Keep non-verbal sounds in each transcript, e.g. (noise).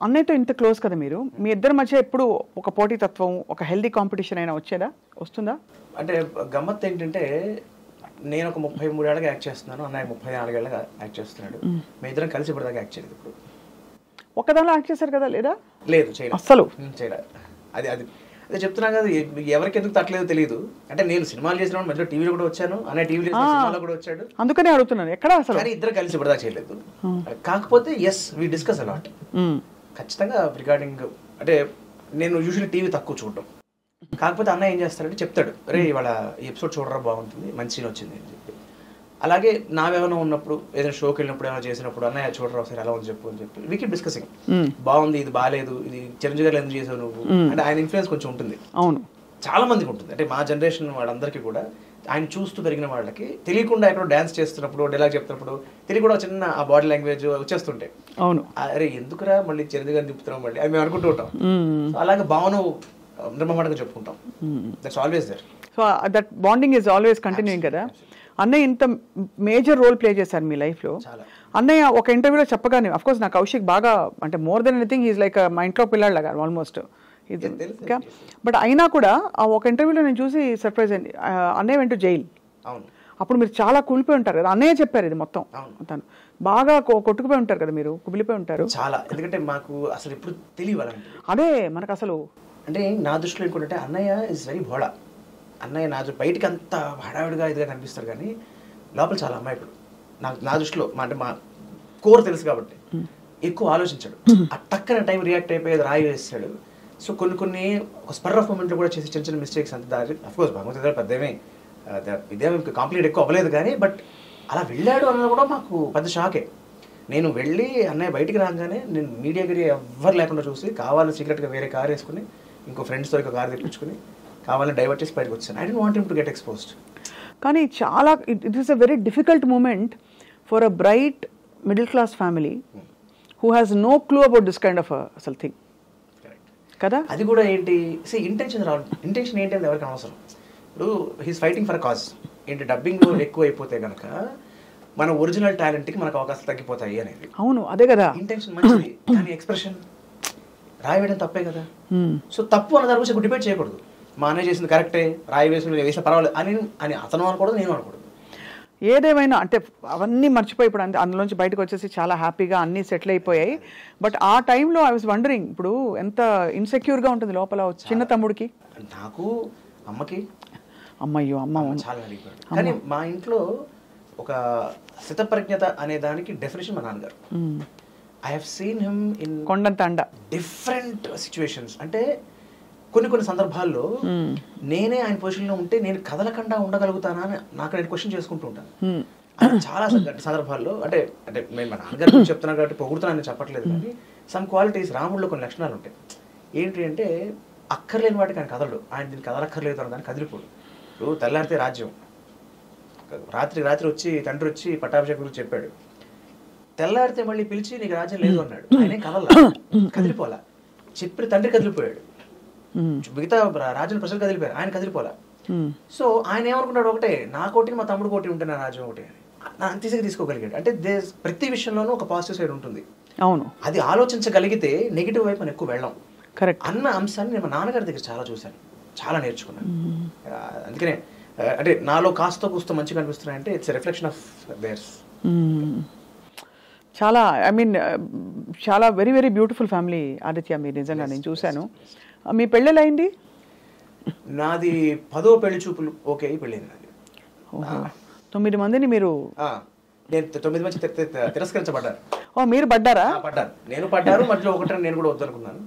అన్నయ్యతో ఇంత క్లోజ్ కదా మీరు? మీ ఇద్దరి మధ్య ఎప్పుడు ఒక పోటీతత్వం ఒక హెల్దీ కాంపిటీషన్ అయినా వచ్చేదా? వస్తుందా? అంటే గమ్మత్ ఏంటంటే నేను ఒక ముప్పై మూడేళ్ళగా యాక్ట్ చేస్తున్నాను అన్నయ్య ముప్పై నాలుగేళ్ళగా యాక్ట్ చేస్తున్నాడు. మీ ఇద్దరం కలిసి ఇప్పటిదాకా యాక్ట్ చేయలేదు ఇప్పుడు. ఒక్కదానిలో యాక్ట్ చేశారు కదా లేదా? లేదు చేయలేదు. అస్సలు? ఉమ్, చేయలేదు అది అది అదే చెప్తున్నా కదా ఎవరికి ఎందుకు తట్టలేదో తెలియదు అంటే నేను సినిమాలు చేసిన మధ్యలో టీవీలో కూడా వచ్చాను అన్నయ్య టీవీలో సినిమాలో కూడా వచ్చాడు. అందుకనే అడుగుతున్నాను ఎక్కడ అసలు? కానీ ఇద్దరు కలిసి ఇప్పటిదాకా చేయలేదు. కాకపోతే yes we discuss a lot. ఖచ్చితంగా రిగార్డింగ్ అంటే నేను యూజువల్లీ టీవీ తక్కువ చూడటం కాకపోతే అన్న ఏం చేస్తాడంటే చెప్తాడు రే ఇవాళ ఈ ఎపిసోడ్ చూడరా బాగుంటుంది మంచి సీన్ వచ్చింది అని చెప్పి. అలాగే నావేమైనా ఉన్నప్పుడు ఏదైనా షోకి వెళ్ళినప్పుడు ఏమైనా చేసినప్పుడు అన్నయ్య చూడరా ఒకసారి ఎలా ఉంది? చెప్పు అని చెప్పి. వీ కీప్ డిస్కసింగ్ బాగుంది ఇది బాగాలేదు ఇది చిరంజీవి గారు ఎందుకు చేసావు నువ్వు? అంటే ఆయన ఇన్ఫ్లుయెన్స్ కొంచెం ఉంటుంది. అవును. చాలా మందికి ఉంటుంది. అంటే మా జనరేషన్ వాళ్ళందరికీ కూడా ఆయన చూస్తూ పెరిగిన వాళ్ళకి తెలియకుండా ఎక్కడో డ్యాన్స్ చేస్తున్నప్పుడు డైలాగ్ చెప్తున్నప్పుడు తెలియకుండా చిన్న ఆ బాడీ లాంగ్వేజ్ వచ్చేస్తుంటాయి అవును. అరే ఎందుకురా మళ్ళీ చిరంజీవి గారిని తిప్పుతున్నాం మళ్ళీ? అది మేము అనుకుంటూ ఉంటాం. అలాగే భావన నిర్మమాటగా చెప్పుకుంటాం. That's always there so that bonding is always continuing కదా? అన్నయ్య ఇంత మేజర్ రోల్ ప్లే చేశారు మీ లైఫ్లో. అన్నయ్య ఒక ఇంటర్వ్యూలో చెప్పగానే అఫ్ కోర్స్ నాకు కౌశిక్ బాగా అంటే more than anything is like మా ఇంట్లో పిల్లాడిలాగా ఆల్మోస్ట్ ఇది ఇంకా. బట్ అయినా కూడా ఆ ఒక ఇంటర్వ్యూలో నేను చూసి సర్ప్రైజ్ అయింది. అన్నయ్య వెంట జైల్ అవును. అప్పుడు మీరు చాలా కూలిపోయి ఉంటారు కదా అన్నయ్య చెప్పారు ఇది మొత్తం. అవును. తను బాగా కొట్టుకుపోయి ఉంటారు కదా మీరు కుమిలిపోయి ఉంటారు. చాలా. ఎందుకంటే మాకు అసలు ఎప్పుడు తెలియదు అలాంటివి అదే మనకు అసలు. అంటే నా దృష్టిలో ఏంటంటే అన్నయ్య ఇస్ వెరీ భోళా అన్నయ్య నా బయటికి అంత హడావిడిగా ఇదిగా కనిపిస్తారు కానీ లోపల చాలా అమ్మాయికుడు నా నా దృష్టిలో మా అంటే మా కోర్ తెలుసు కాబట్టి. ఎక్కువ ఆలోచించాడు. ఆ టక్కన టైం రియాక్ట్ అయిపోయేది రాయి వేస్తాడు. సో కొన్ని కొన్ని ఒక స్పర్ ఆఫ్ మూమెంట్లో కూడా చేసి చిన్న చిన్న మిస్టేక్స్ అంత దారి అఫ్కోర్స్ భగవంతుడు పెద్దమే ఆ, ద- ఇదేం కంప్లీట్ ఎక్కువ అవ్వలేదు కానీ బట్ అలా వెళ్ళాడు అన్నది కూడా మాకు పెద్ద షాకే నేను వెళ్ళి అన్నయ్య బయటికి రాగానే నేను మీడియా గిరి ఎవ్వరు లేకుండా చూసి కావాలని సీక్రెట్గా వేరే కార్ వేసుకుని ఇంకో ఫ్రెండ్స్తో ఒక కార్ తెప్పించుకుని కావాలని డైవర్ట్ చేసి బయటకు వచ్చాను. I don't want him to get exposed కానీ చాలా it is a very difficult moment for a bright middle class family who has no clue about this kind of అసలు థింగ్ కదా? అది కూడా ఏంటి? సి ఇంటెన్షన్ రావాలి ఇంటెన్షన్ ఏంటి అనేది ఎవరికి అనవసరం. ఇప్పుడు హీస్ ఫైటింగ్ ఫర్ కాజ్ ఏంటి? డబ్బింగ్ ఎక్కువ అయిపోతే కనుక మన ఒరిజినల్ టాలెంట్కి మనకు అవకాశాలు తగ్గిపోతాయి అనేది. అవును అదే కదా. ఇంటెన్షన్ మంచిది కానీ ఎక్స్ప్రెషన్ రాయి వేయడం తప్పే కదా. సో తప్పు అన్న దాని గురించి డిబేట్ చేయకూడదు. మా అన్నయ్య చేసింది కరెక్టే రాయి వేసిన వేసిన పర్వాలేదు. అని అని అతను అనకూడదు నేను అనకూడదు. ఏదేమైనా అంటే అవన్నీ మర్చిపోయి ఇప్పుడు అంద- అందులోంచి బయటకు వచ్చేసి చాలా హ్యాపీగా అన్నీ సెటిల్ అయిపోయాయి. బట్ ఆ టైంలో ఐ వాస్ వండరింగ్ ఇప్పుడు ఎంత ఇన్సెక్యూర్గా ఉంటుంది లోపల చిన్న తమ్ముడికి? నాకు అమ్మకి అమ్మయ్యో అమ్మ చాలా కానీ మా ఇంట్లో ఒక స్థితప్రజ్ఞత అనే దానికి డెఫినేషన్ మా నాన్నగారు. I have seen him in కొండంత అండ. డిఫరెంట్ సిచ్యువేషన్స్ అంటే కొన్ని కొన్ని సందర్భాల్లో నేనే ఆయన పొజిషన్లో ఉంటే నేను కదలకుండా ఉండగలుగుతానా అని నాకు నేను క్వశ్చన్ చేసుకుంటూ ఉంటాను. చాలా సంద- సందర్భాల్లో అంటే అంటే నేను మా నాన్నగారి చెప్తున్నాను కాబట్టి పొగుడుతున్నానని చెప్పట్లేదు కానీ సమ్ క్వాలిటీస్ రాముడిలో కొన్ని లక్షణాలు ఉంటాయి. ఏంటి అంటే అక్కర్లేని వాటికి ఆయన కదలడు. ఆయన దీన్ని కదలక్కర్లేదు అన్న దాన్ని కదిలిపోడు. ఇప్పుడు తెల్లారితే రాజ్యం. రాత్రి రాత్రి వచ్చి తండ్రి వచ్చి పట్టాభిషేకం గురించి చెప్పాడు. తెల్లారితే మళ్ళీ పిలిచి నీకు రాజ్యం లేదు అన్నాడు. ఆయనే కదల కదిలిపోలా. చెప్పిన తండ్రి కదిలిపోయాడు. మిగతా రాజుల ప్రజలు కదిలిపోయారు. ఆయన కదిలిపోలా. సో ఆయన ఏమనుకున్నాడు? ఒకటే నా కోటి మా తమ్ముడు కోటి ఉంటే నా రాజ్యం ఒకటి అని. నా అంతీసగా తీసుకోగలిగాడు. అంటే దే ప్రతి విషయంలోనూ ఒక పాజిటివ్ సైడ్ ఉంటుంది. అవును. అది ఆలోచించగలిగితే నెగిటివ్ వైపు మనం ఎక్కువ వెళ్ళాం. కరెక్ట్. అన్న అంశాన్ని నేను మా నాన్నగారి దగ్గర చాలా చూశాను. చాలా నేర్చుకున్నాను. అందుకనే అంటే నాలో కాస్త కూస్త మంచిగా కనిపిస్తున్నాయంటే ఇట్స్ రిఫ్లెక్షన్ ఆఫ్ దేర్స్ చాలా ఐ మీన్ చాలా very very beautiful family Aditya మీరు నిజంగా నేను చూశాను. మీ పెళ్ళెలా అయింది నాది పదో పెళ్ళి చూపులు ఓకే పెళ్ళింది. తొమ్మిది మందిని మీరు నేను తొమ్మిది మంది తిరస్కరించబడ్డారు. ఓ మీరు పడ్డారా? ఆ, పడ్డాను నేను పడ్డారు మధ్యలో ఒకటి నేను కూడా వద్దనుకున్నాను.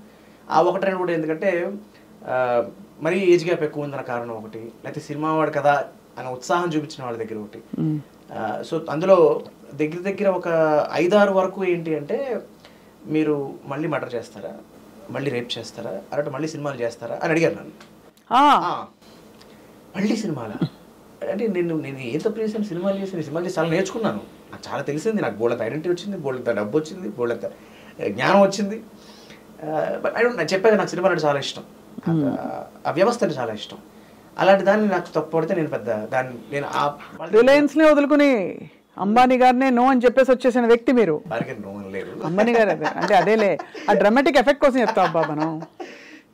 ఆ ఒకటి రెండు కూడా ఎందుకంటే మరీ ఏజ్ గ్యాప్ ఎక్కువ ఉందన్న కారణం ఒకటి లేకపోతే సినిమా వాడు కదా అనే ఉత్సాహం చూపించిన వాళ్ళ దగ్గర ఒకటి. సో అందులో దగ్గర దగ్గర ఒక ఐదారు వరకు ఏంటి అంటే మీరు మళ్ళీ మర్డర్ చేస్తారా? మళ్ళీ రేప్ చేస్తారా? అన్నట్టు మళ్ళీ సినిమాలు చేస్తారా? అని అడిగారు నన్ను. మళ్ళీ సినిమాలా? అంటే నేను నేను ఏం తప్పు చేశాను సినిమాలు చేశాను సినిమాలు చేసి చాలా నేర్చుకున్నాను. నాకు చాలా తెలిసింది నాకు బోళ్ళంత ఐడెంటిటీ వచ్చింది బోళ్ళంత డబ్బు వచ్చింది బోళ్ళంత జ్ఞానం వచ్చింది. బట్ ఐ డోంట్ నేను చెప్పాక నాకు సినిమాలు అంటే చాలా ఇష్టం. నాకు ఆ- వ్యవస్థ అంటే చాలా ఇష్టం. అలాంటి దాన్ని నాకు తప్పు పడితే నేను పెద్ద దాన్ని నేను ఆ రిలయన్స్ని వదులుకుని అంబానీ గారినే నో అని చెప్పేసి వచ్చేసిన వ్యక్తి మీరు. అంబానీ గారు అదే అంటే అదేలే. ఆ డ్రామాటిక్ ఎఫెక్ట్ కోసం చెప్తావు అబ్బా మనం.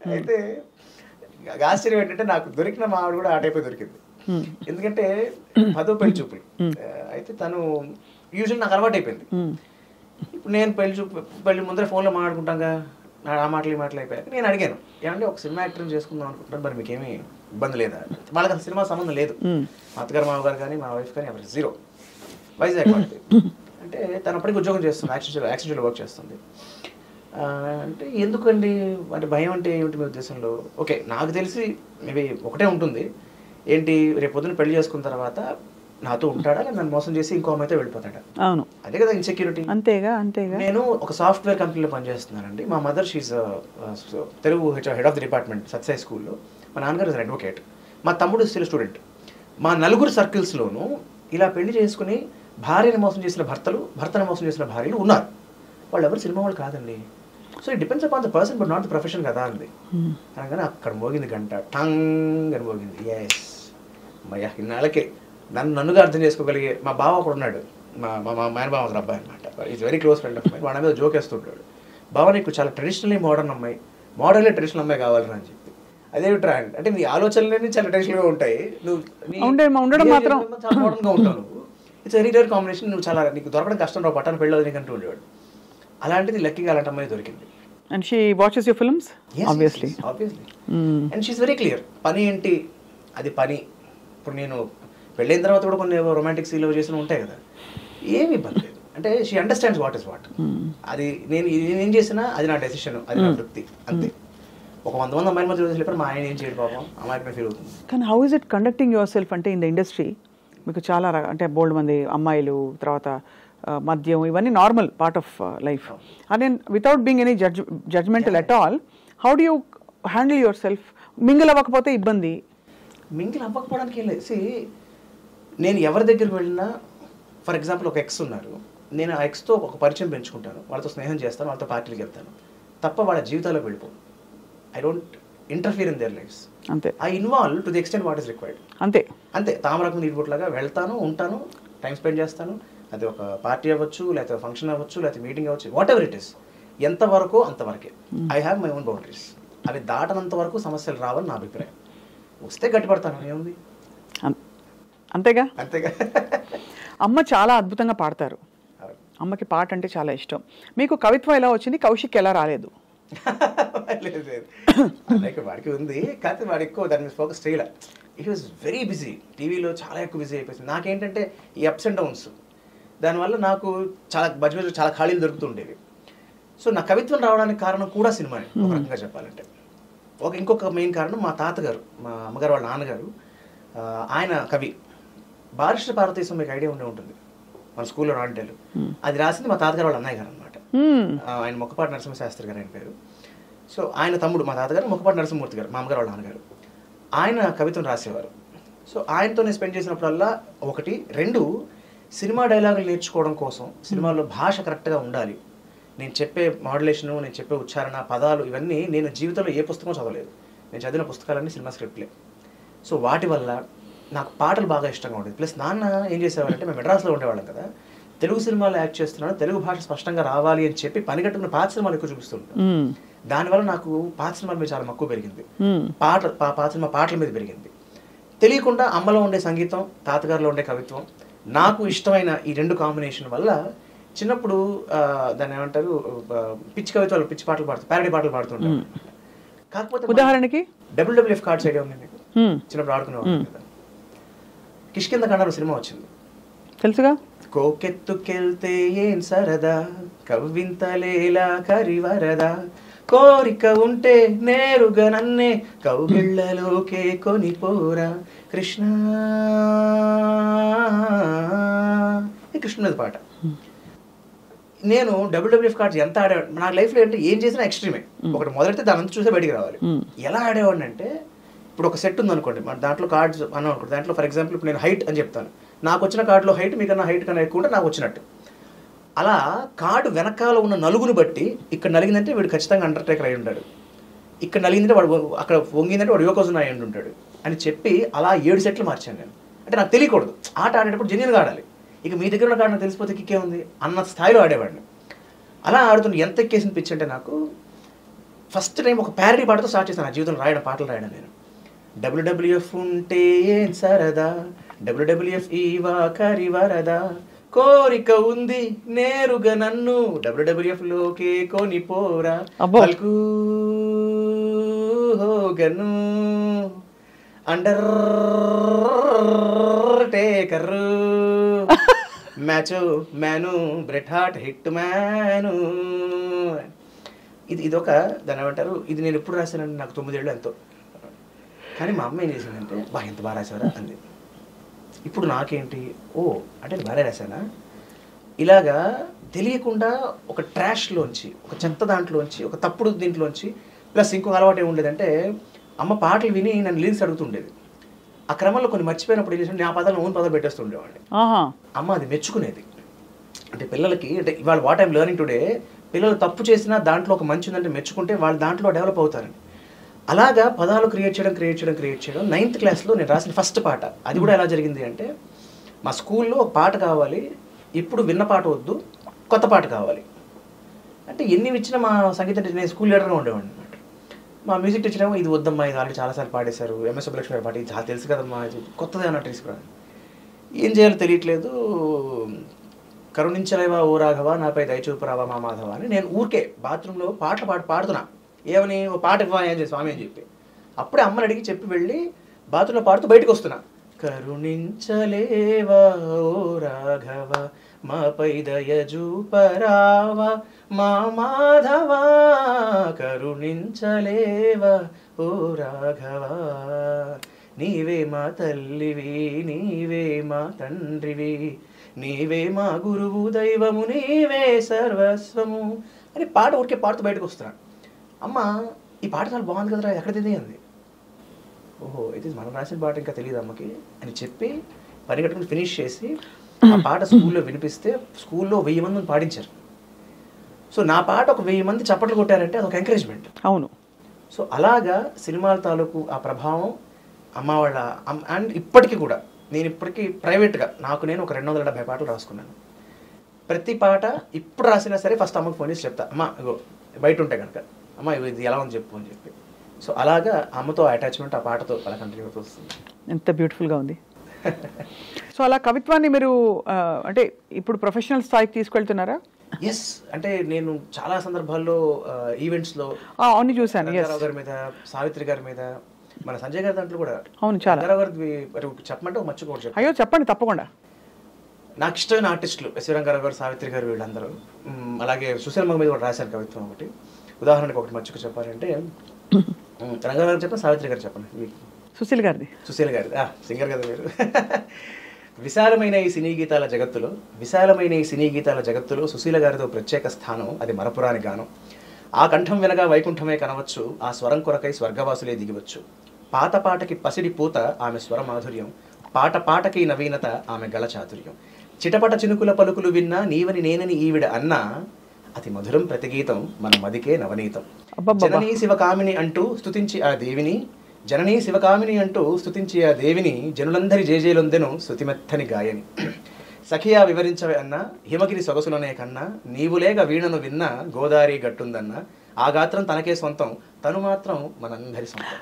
(laughs) అయితే ఆశ్చర్యం ఏంటంటే నాకు దొరికిన మావిడ కూడా ఆ టైపే దొరికింది. ఎందుకంటే పదో పెళ్ళి చూపులు. ఆ, అయితే తను యూజువల్ నాకు అలవాటు అయిపోయింది. ఇప్పుడు నేను పెళ్ళి చూపు పెళ్ళి ముందర ఫోన్లో మాట్లాడుకుంటాగా నా ఆ మాటలు ఈ మాటలు అయిపోయాక నేను అడిగాను ఏమంటే ఒక సినిమా యాక్టర్ని చేసుకుందాం అనుకుంటున్నాను మరి మీకేమీ ఇబ్బంది లేదా? వాళ్ళకి అసలు సినిమా సంబంధం లేదు. మా అత్తగారు మామగారు కానీ మా వైఫ్ కానీ ఎవరు? జీరో వైజాగ్ (coughs) అంటే తను అప్పటికి ఉద్యోగం చేస్తుంది యాక్షన్ యాక్షన్ వర్క్ చేస్తుంది. అంటే ఎందుకండి? అంటే భయం అంటే ఏమిటి మీ ఉద్దేశంలో? ఓకే నాకు తెలిసి మేబీ ఒకటే ఉంటుంది. ఏంటి రేపు పొద్దున్న పెళ్ళి చేసుకున్న తర్వాత నాతో ఉంటాడా? లేదా నన్ను మోసం చేసి ఇంకో అమ్మాయితో వెళ్ళిపోతాడా? అవును. అదే కదా ఇన్సెక్యూరిటీ అంతేగా అంతేగా. నేను ఒక సాఫ్ట్వేర్ కంపెనీలో పనిచేస్తున్నానండి. మా mother she's Telugu head of the department Satsai స్కూల్లో. మా నాన్నగారు ఇస్ అడ్వకేట్ మా తమ్ముడు స్టిల్ స్టూడెంట్ మా నలుగురు సర్కిల్స్లోనూ ఇలా పెళ్ళి చేసుకుని భార్యని మోసం చేసిన భర్తలు భర్తను మోసం చేసిన భార్యలు ఉన్నారు. వాళ్ళు ఎవరు సినిమా వాళ్ళు కాదండి. So it depends upon the person but not the profession కదా అంది. మ్మ్. అనగానే అక్కడ మోగింది గంట. టంగ్ అని మోగింది. ఎస్ మయ్యా ఇన్నాళ్ళకి. నన్ను నన్నుగా అర్థం చేసుకోగలిగే మా బావ ఒకడు ఉన్నాడు. మా మా మా మేనబావ అబ్బాయి అనమాట is very close friend of my వాడి మీద జోక్ వేస్తుంటాడు. బావ నీకు చాలా ట్రెడిషనల్లీ మోడర్న్ అమ్మాయి. మోడర్న్లీ ట్రెడిషనల్ అమ్మాయి కావాలని అని చెప్పి. అదేమిట్రా అంటే అంటే నీ ఆలోచనలన్నీ చాలా ట్రెడిషనల్గా ఉంటాయి. నువ్వు ఉండడం మాత్రం. చాలా మోడర్న్గా ఉంటావు నువ్వు. ఇట్స్ వెరీ రేర్ కాంబినేషన్ నువ్వు చాలా నీకు దొరకడం కష్టం రావు పట్టాను పెళ్ళి నీకు అంటూ ఉండేవాడు. అలాంటిది లక్కీగా అలాంటి అమ్మాయి దొరికింది. And she watches your films obviously obviously and she's very clear పని ఏంటి? అది పని. ఇప్పుడు నేను పెళ్ళైన తర్వాత కూడా కొన్ని రొమాంటిక్ సీలో చేసిన ఉంటాయి కదా. ఏమి ఇబ్బంది లేదు. అంటే she understands what is what అది నేను నేను ఏం చేసినా అది నా డెసిషన్ అది నా వృత్తి. అంతే. ఒక వంద మంది అమ్మాయిల మధ్య మా ఆయన ఏం చేయడు పాపం అమ్మాయి ఫీల్ అవుతుంది. కానీ how is it conducting yourself అంటే ఇన్ ద ఇండస్ట్రీ మీకు చాలా అంటే బోల్డ్ మంది అమ్మాయిలు తర్వాత మద్యం ఇవన్నీ normal part of life and then without being any judge judgmental at all how do you handle yourself mingle అవ్వకపోతే ఇబ్బంది. మింగిల్ అవ్వకపోవడానికి ఏం లేదు. నేను ఎవరి దగ్గరికి వెళ్ళినా ఫర్ ఎగ్జాంపుల్ ఒక ఎక్స్ ఉన్నారు. నేను ఆ ఎక్స్తో ఒక పరిచయం పెంచుకుంటాను. వాళ్ళతో స్నేహం చేస్తాను వాళ్ళతో పార్టీలకు వెళ్తాను. తప్ప వాళ్ళ జీవితాలకు వెళ్ళిపోను. I don't interfere in their lives అంతే. I involve to the extent what is required అంతే. అంతే. తామరకు నీటిబుట్లాగా వెళ్తాను ఉంటాను టైం స్పెండ్ చేస్తాను అది ఒక పార్టీ అవ్వచ్చు లేకపోతే ఫంక్షన్ అవ్వచ్చు లేకపోతే మీటింగ్ అవ్వచ్చు వాట్ ఎవర్ ఇట్ ఇస్ ఎంతవరకు అంతవరకే I have my own boundaries అవి దాటనంత వరకు సమస్యలు రావని నా అభిప్రాయం. వస్తే గట్టిపడతాను ఏముంది? అంతేగా? అంతేగా. (laughs) అమ్మ చాలా అద్భుతంగా పాడతారు. అమ్మకి పాట అంటే చాలా ఇష్టం. మీకు కవిత్వం ఎలా వచ్చింది? కౌశిక్ ఎలా రాలేదు? లేదు లేదు. లైక్ వాడికి ఉంది కాకపోతే వాడు ఎక్కువ దాని మీద ఫోకస్ చేయలే. ఈ వాజ్ వెరీ బిజీ టీవీలో చాలా ఎక్కువ బిజీ అయిపోయింది. నాకేంటంటే ఈ అప్స్ అండ్ డౌన్స్ దానివల్ల నాకు చాలా మధ్య చాలా ఖాళీలు దొరుకుతుండేవి సో నా కవిత్వం రావడానికి కారణం కూడా సినిమానే ఒక రకంగా చెప్పాలంటే. ఒక ఇంకొక మెయిన్ కారణం మా తాతగారు మా అమ్మగారు వాళ్ళ నాన్నగారు. ఆయన కవి. బారిష్ట భారతదేశం మీకు ఐడియా ఉండే ఉంటుంది. మన స్కూల్లో రాంటేలు అది రాసింది మా తాతగారు వాళ్ళ అన్నయ్య గారు Hmm. ఆయన మొక్కపాటి నరసింహశాస్త్రి గారు ఆయన పేరు. సో ఆయన తమ్ముడు మా తాతగారు మొక్కపాటి నరసింహమూర్తి గారు మా అమ్మగారు వాళ్ళ నాన్నగారు. ఆయన కవిత్వం రాసేవారు. సో ఆయనతో నేను స్పెండ్ చేసినప్పుడల్లా ఒకటి రెండు సినిమా డైలాగులు నేర్చుకోవడం కోసం సినిమాలో భాష కరెక్ట్గా ఉండాలి. నేను చెప్పే మాడ్యులేషను నేను చెప్పే ఉచ్చారణ పదాలు ఇవన్నీ నేను జీవితంలో ఏ పుస్తకం చదవలేదు. నేను చదివిన పుస్తకాలన్నీ సినిమా స్క్రిప్ట్లే. సో వాటి వల్ల నాకు పాటలు బాగా ఇష్టంగా ఉండేది ప్లస్ నాన్న ఏం చేసేవారంటే మేము మెడ్రాస్లో ఉండేవాళ్ళం కదా తెలుగు సినిమాలో యాక్ట్ చేస్తున్నాను తెలుగు భాష స్పష్టంగా రావాలి అని చెప్పి పనిగట్టుకున్న పాత సినిమాలు ఎక్కువ చూపిస్తుంటాను. దానివల్ల నాకు పాత సినిమాల మీద చాలా మక్కువ పెరిగింది. పాట పాత సినిమా పాటల మీద పెరిగింది. తెలియకుండా అమ్మలో ఉండే సంగీతం తాతగారిలో ఉండే కవిత్వం నాకు ఇష్టమైన ఈ రెండు కాంబినేషన్ వల్ల చిన్నప్పుడు దాన్ని ఏమంటారు పిచ్చి కవిత్వాలు పిచ్చి పాటలు పాడుతూ ప్యారడీ పాటలు పాడుతుంటాను కాకపోతే ఉదాహరణకి? డబ్ల్యూడబ్ల్యూఎఫ్ కార్డ్స్ ఐడియా ఉంది మీకు. చిన్నప్పుడు ఆడుకునేవాళ్ళం కదా. కిష్కింద కన్నారు సినిమా వచ్చింది. తెలుసుగా? కోకెత్తుకెళ్తే ఏం సరదా? కవ్వింతలేలా కరివరదా? కోరిక ఉంటే నేరుగా నన్నే కౌగిళ్ళలోకే కొనిపోరా. కృష్ణ! ఈ కృష్ణ మీద పాట. నేను డబ్ల్యూడబ్ల్యూఎఫ్ కార్డ్స్ ఎంత ఆడేవాడు? నా లైఫ్లో అంటే ఏం చేసినా ఎక్స్ట్రీమే. ఒకటి మొదలెడితే దాని అంతా చూసే బయటికి రావాలి. ఎలా ఆడేవాడిని అంటే ఇప్పుడు ఒక సెట్ ఉంది అనుకోండి మన దాంట్లో కార్డ్స్ అన్నాం అనుకోండి దాంట్లో ఫర్ ఎగ్జాంపుల్ ఇప్పుడు నేను హైట్ అని చెప్తాను. నాకు వచ్చిన కార్డులో హైట్ మీకన్నా హైట్ కన్నా ఎక్కువ ఉంటే నాకు వచ్చినట్టు అలా కార్డు వెనకాల ఉన్న నలుగుని బట్టి ఇక్కడ నలిగిందంటే వీడు ఖచ్చితంగా అండర్టేకర్ అయి ఉంటాడు. ఇక్కడ నలిగిందంటే వాడు అక్కడ వంగిందంటే వాడు యువకోజన్ అయి ఉంటాడు అని చెప్పి అలా ఏడు సెట్లు మార్చాను నేను. అంటే నాకు తెలియకూడదు. ఆట ఆడేటప్పుడు జెన్యున్గా ఆడాలి. ఇక మీ దగ్గర ఉన్న కార్డు నాకు తెలిసిపోతే కిక్కే ఉంది అన్న స్థాయిలో ఆడేవాడిని. అలా ఆడుతున్న ఎంత ఎక్కేసిన పిచ్చి అంటే నాకు ఫస్ట్ టైం ఒక ప్యారడీ పాటతో స్టార్ట్ చేశాను. నా జీవితంలో రాయడం పాటలు రాయడం నేను. డబ్ల్యూడబ్ల్యూఎఫ్ ఉంటే ఏం సరదా? డబ్ల్యూడబ్ల్యూఎఫ్ కరి వరదా కోరిక ఉంది నేరుగా నన్ను. డబ్ల్యూడబ్ల్యూఎఫ్ లోకే కొని పోరా. అబ్బో. పలుకు హోగను. Undertaker (laughs) match man Bret Hart hitman. ఇది ఇదొక దాని ఏమంటారు? ఇది నేను ఎప్పుడు రాశానంటే నాకు తొమ్మిదేళ్ళు ఎంతో. కానీ మా అమ్మ ఏం చేసిందంటే బా ఎంత బాగా రాశారా అంది. ఇప్పుడు నాకేంటి? ఓ అంటే బాగా రాశానా? ఇలాగా తెలియకుండా ఒక ట్రాష్లోంచి ఒక చెత్త దాంట్లోంచి ఒక తప్పుడు దీంట్లోంచి ప్లస్ ఇంకొక అలవాటు ఏమి ఉండేదంటే అమ్మ పాటలు విని నన్ను లిరిక్స్ అడుగుతుండేది. ఆ క్రమంలో కొన్ని మర్చిపోయినప్పుడు ఏం చేసి ఆ పదాలు ఓన్ పదాలు పెట్టేస్తుండేవాడిని. అమ్మ అది మెచ్చుకునేది. అంటే పిల్లలకి అంటే ఇవాళ వాట్ ఐమ్ లెర్నింగ్ టుడే పిల్లలు తప్పు చేసినా దాంట్లో ఒక మంచి ఉందంటే మెచ్చుకుంటే వాళ్ళు దాంట్లో డెవలప్ అవుతారని అలాగా పదాలు క్రియేట్ చేయడం క్రియేట్ చేయడం క్రియేట్ చేయడం నైన్త్ క్లాస్లో నేను రాసిన ఫస్ట్ పాట. అది కూడా ఎలా జరిగింది అంటే మా స్కూల్లో ఒక పాట కావాలి ఇప్పుడు విన్న పాట వద్దు కొత్త పాట కావాలి. అంటే ఎన్ని ఇచ్చిన మా సంగీత టీచర్ నేను స్కూల్ లీడర్గా ఉండేవాడిని అనమాట మా మ్యూజిక్ టీచర్ ఏమో ఇది వద్దమ్మా ఇది ఆల్రెడీ చాలాసార్లు పాడేశారు ఎంఎస్ సుబ్బలక్ష్మి గారు పాట ఇది చాలా తెలుసు కదమ్మా ఇది కొత్తది అన్నట్టు తీసుకురా ఏం చేయాలో తెలియట్లేదు. కరుణించలేవా ఓ రాఘవా నాపై దయచూపురావా మా మాధవ అని నేను ఊరికే బాత్రూంలో పాటలు పాడు పాడుతున్నా. ఏమని ఓ పాట ఇవ్వా స్వామి అని చెప్పి. అప్పుడే అమ్మని అడిగి చెప్పి వెళ్ళి బాత్రూంలో పాడుతూ బయటకు వస్తున్నా. కరుణించలేవా ఓ రాఘవ మాపై దయజూపరావా మా మాధవా కరుణించలేవా ఓ రాఘవ. నీవే మా తల్లివి నీవే మా తండ్రివి నీవే మా గురువు దైవము నీవే సర్వస్వము అని పాట ఊరికే పాడుతూ బయటకు వస్తున్నాను అమ్మ ఈ పాట చాలా బాగుంది కదరా ఎక్కడ తింది అంది. ఓహో ఇది మనం రాసిన పాట ఇంకా తెలియదు అమ్మకి. అని చెప్పి పని కట్టుకుని ఫినిష్ చేసి ఆ (clears throat) పాట స్కూల్లో వినిపిస్తే స్కూల్లో వెయ్యి మందిని పాడించారు. సో నా పాట ఒక వెయ్యి మంది చప్పట్లు కొట్టారంటే అదొక ఎంకరేజ్మెంట్ అవును. సో అలాగా సినిమాల తాలూకు ఆ ప్రభావం అమ్మ వాళ్ళ అండ్ ఇప్పటికీ కూడా నేను ఇప్పటికీ ప్రైవేట్గా నాకు నేను ఒక రెండు వందల డెబ్బై పాటలు రాసుకున్నాను. ప్రతి పాట ఇప్పుడు రాసినా సరే ఫస్ట్ అమ్మకి ఫోన్ చేసి చెప్తా అమ్మ ఇగో బయట ఉంటే కనుక అమ్మ ఇది ఎలా ఉంది చెప్పు అని చెప్పి. సో అలాగా అమ్మతో అటాచ్మెంట్ ఆ పాటతో అలా కంటిన్యూ అవుతూ వస్తుంది. ఎంత బ్యూటిఫుల్గా ఉంది. సో అలా కవిత్వాన్ని మీరు అంటే ఇప్పుడు ప్రొఫెషనల్ స్థాయికి తీసుకెళ్తున్నారా? ఎస్ అంటే నేను చాలా సందర్భాల్లో ఈవెంట్స్లో అవును చూశాను గారి మీద సావిత్రి గారి మీద మన సంజయ్ గారి దాంట్లో కూడా. అవును, చాలా. చెప్పమంటే చెప్తాను. అయ్యో చెప్పండి తప్పకుండా. నాకు ఇష్టమైన ఆర్టిస్టులు ఎస్వి రంగారావు గారు సావిత్రి గారు వీళ్ళందరూ. అలాగే సుశీల్ మీద కూడా రాశారు కవిత్వం ఒకటి. ఉదాహరణకు ఒకటి మర్చిపోయి చెప్పాలంటే రంగారావు గారు చెప్పండి సావిత్రి గారు చెప్పండి. మీకు సుశీల్ గారిది. సుశీల్ గారి సింగర్ కదా మీరు. (laughs) విశాలమైన ఈ సినీ గీతాల జగత్తులో విశాలమైన ఈ సినీ గీతాల జగత్తులో సుశీల గారితో ప్రత్యేక స్థానం అది మరపురాని గానం. ఆ కంఠం వినగా వైకుంఠమే కనవచ్చు ఆ స్వరం కొరకై స్వర్గవాసులే దిగివచ్చు. పాత పాటకి పసిడి పూత ఆమె స్వర మాధుర్యం. పాట పాటకి నవీనత ఆమె గల చాతుర్యం. చిటపట చినుకుల పలుకులు విన్నా నీవని నేనని ఈవిడ అన్నా అతి మధురం ప్రతిగీతం మన మదికే నవనీతం. జననీ శివకామిని అంటూ స్తుతించి ఆ దేవిని జననీ శివకామిని అంటూ స్తుతించి ఆ దేవిని జనులందరి జేజేలొందెను స్తుతిమెత్తని గాయని. సఖియా వివరించవే అన్న హిమగిరి సొగసులనే కన్నా నీవులేక వీణను విన్న గోదారి గట్టుందన్న ఆ గాత్రం తనకే సొంతం తను మాత్రం మనందరి సొంతం.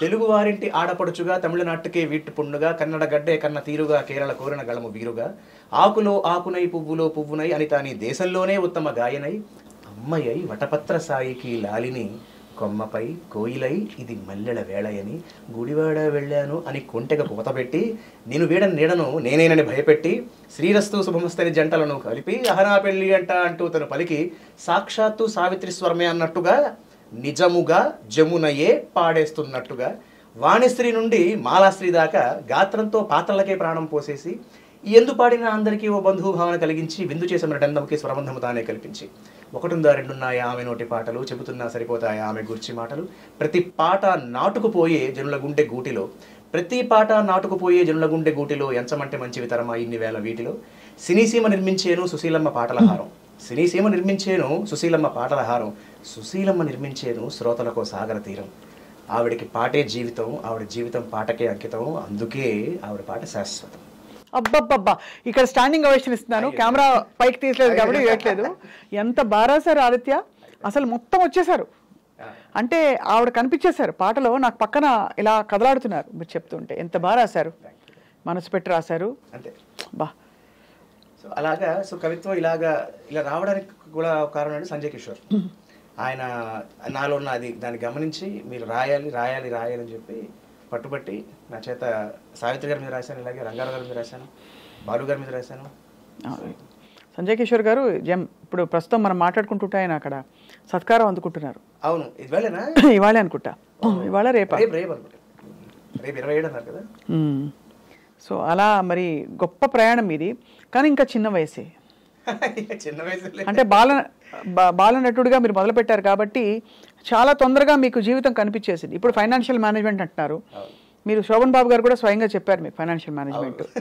తెలుగు వారింటి ఆడపడుచుగా తమిళనాటుకే వీట్టు పుండుగా కన్నడ గడ్డే కన్న తీరుగా కేరళ కోరిన గళము వీరుగా ఆకులో ఆకునై పువ్వులో పువ్వునై అని తాని దేశంలోనే ఉత్తమ గాయనై అమ్మయ్యై వటపత్ర సాయికి లాలిని కొమ్మపై కోయిలై ఇది మల్లెల వేళయని గుడివాడ వెళ్ళాను అని కొంటెగ పూతపెట్టి నేను వీడని నీడను నేనేనని భయపెట్టి శ్రీరస్తు శుభమస్తని జంటలను కలిపి అహనా పెళ్ళి అంట అంటూ తను పలికి సాక్షాత్తు సావిత్రి స్వరమే అన్నట్టుగా నిజముగా జమునయే పాడేస్తున్నట్టుగా వాణిశ్రీ నుండి మాలాశ్రీ దాకా గాత్రంతో పాత్రలకే ప్రాణం పోసేసి ఎందు పాడిన అందరికీ ఓ బంధువు భావన కలిగించి విందు చేసిన రెండందముకి స్వరబంధము తానే కల్పించి. ఒకటిందా రెండున్నాయా ఆమె నోటి పాటలు చెబుతున్నా సరిపోతాయా ఆమె గుర్చి మాటలు. ప్రతి పాట నాటుకుపోయే జనుల గుండె గూటిలో ప్రతి పాట నాటుకుపోయే జనుల గుండె గూటిలో ఎంచమంటే మంచివి తరమా ఇన్ని వేల వీటిలో? సినీసీమ నిర్మించేను సుశీలమ్మ పాటల హారం. సినీసీమ నిర్మించేను సుశీలమ్మ పాటల హారం. సుశీలమ్మ నిర్మించేను శ్రోతలకో సాగర తీరం. ఆవిడకి పాటే జీవితం ఆవిడ జీవితం పాటకే అంకితం అందుకే ఆవిడ పాట శాశ్వతం. అబ్బబ్బబ్బా! ఇక్కడ స్టాండింగ్ ఓవేషన్ ఇస్తున్నాను. కెమెరా పైకి తీసలేదు కాబట్టి ఇవ్వట్లేదు. ఎంత బాగా రాశారు ఆదిత్య? అసలు మొత్తం వచ్చేసారు. అంటే ఆవిడ కనిపించేశారు. పాటలో నాకు పక్కన ఇలా కదలాడుతున్నారు మీరు చెప్తుంటే. ఎంత బాగా రాశారు. మనసు పెట్టి రాశారు. అంతే. బా. సో అలాగా సో కవిత్వం ఇలాగా ఇలా రావడానికి కూడా కారణం అంటే సంజయ్ కిషోర్. ఆయన నాలో ఉన్న అది దాన్ని గమనించి మీరు రాయాలి రాయాలి రాయాలి అని చెప్పి పట్టుబట్టి నా చేత సావిత్రి గారి మీద రాశాను ఇలాగే రంగారావు గారి మీద రాశాను బాలు గారి మీద రాశాను. సంజయ్ కిషోర్ గారు జం ఇప్పుడు ప్రస్తుతం మనం మాట్లాడుకుంటుంటే ఆయన అక్కడ సత్కారం అందుకుంటున్నారు. అవును ఇవాళనా? (laughs) ఇవాళే అనుకుంటా. ఇవాళ రేపా? రేపు ఇరవై ఏడు అన్నారు కదా. సో అలా మరి గొప్ప ప్రయాణం ఇది. కానీ ఇంకా చిన్న వయసే. (laughs) చిన్న వయసులో. అంటే బాల బాల నటుడిగా మీరు మొదలుపెట్టారు కాబట్టి చాలా తొందరగా మీకు జీవితం కనిపించేసింది. ఇప్పుడు ఫైనాన్షియల్ మేనేజ్మెంట్ అంటున్నారు. మీరు శోభన్ బాబు గారు కూడా స్వయంగా చెప్పారు మీకు ఫైనాన్షియల్ మేనేజ్మెంట్